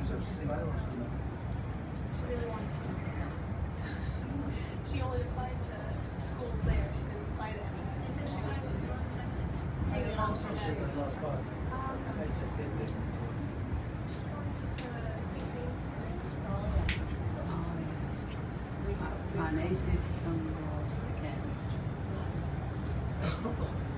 She really wants to. So she, only applied to schools there. She didn't apply to anything. She was to to the. My niece's son goes to Cambridge.